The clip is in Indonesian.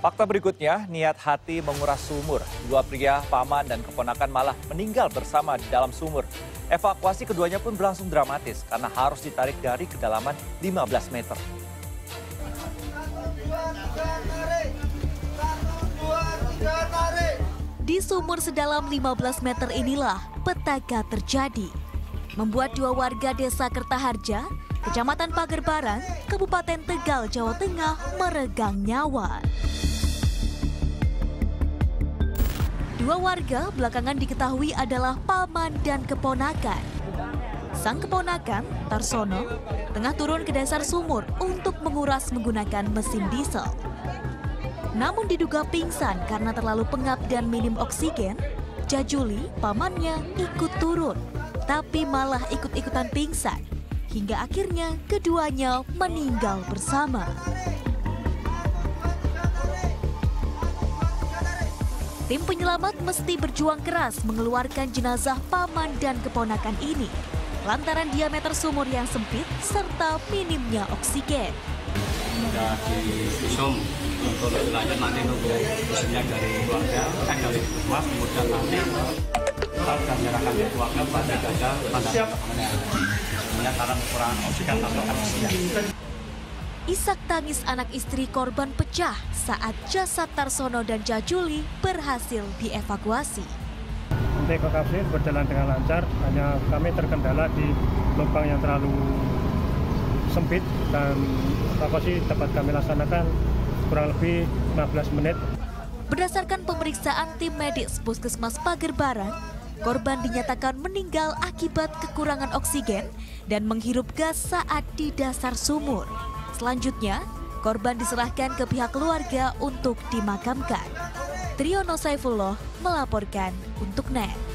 Fakta berikutnya, niat hati menguras sumur. Dua pria, paman dan keponakan malah meninggal bersama di dalam sumur. Evakuasi keduanya pun berlangsung dramatis karena harus ditarik dari kedalaman 15 meter. Di sumur sedalam 15 meter inilah petaka terjadi. Membuat dua warga desa Kertaharja, Kecamatan Pagerbaran, Kabupaten Tegal, Jawa Tengah meregang nyawa. Dua warga belakangan diketahui adalah paman dan keponakan. Sang keponakan, Tarsono, tengah turun ke dasar sumur untuk menguras menggunakan mesin diesel. Namun diduga pingsan karena terlalu pengap dan minim oksigen, Jajuli, pamannya, ikut turun. Tapi malah ikut-ikutan pingsan. Hingga akhirnya keduanya meninggal bersama. Tim penyelamat mesti berjuang keras mengeluarkan jenazah paman dan keponakan ini lantaran diameter sumur yang sempit serta minimnya oksigen. Sudah divisum untuk lanjut nanti nunggu hasilnya dari keluarga, eh dari rumah, kemudian nanti kita akan menyerahkan ke keluarga pada gagal pada Sebenarnya karena kekurangan oksigen atau oksigen. Isak tangis anak istri korban pecah saat jasad Tarsono dan Jajuli berhasil dievakuasi. Untuk evakuasi berjalan dengan lancar, hanya kami terkendala di lubang yang terlalu sempit dan evakuasi dapat kami laksanakan kurang lebih 15 menit. Berdasarkan pemeriksaan tim medis Puskesmas Pagerbaran, korban dinyatakan meninggal akibat kekurangan oksigen dan menghirup gas saat di dasar sumur. Selanjutnya, korban diserahkan ke pihak keluarga untuk dimakamkan. Triono Saifullah melaporkan untuk NET.